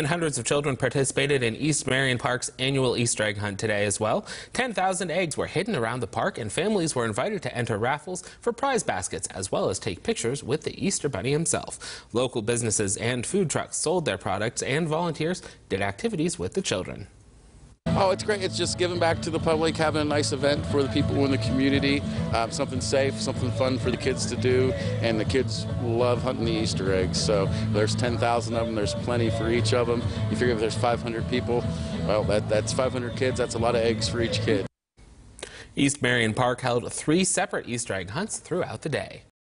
And hundreds of children participated in East Marion Park's annual Easter egg hunt today as well. 10,000 eggs were hidden around the park, and families were invited to enter raffles for prize baskets as well as take pictures with the Easter Bunny himself. Local businesses and food trucks sold their products, and volunteers did activities with the children. Oh, it's great. It's just giving back to the public, having a nice event for the people in the community, um, something safe, something fun for the kids to do, and the kids love hunting the Easter eggs. So there's 10,000 of them. There's plenty for each of them. You figure if there's 500 people, well, that, that's 500 kids. That's a lot of eggs for each kid. East Marion Park held three separate Easter egg hunts throughout the day.